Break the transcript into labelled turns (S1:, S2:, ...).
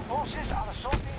S1: Our forces are assaulting.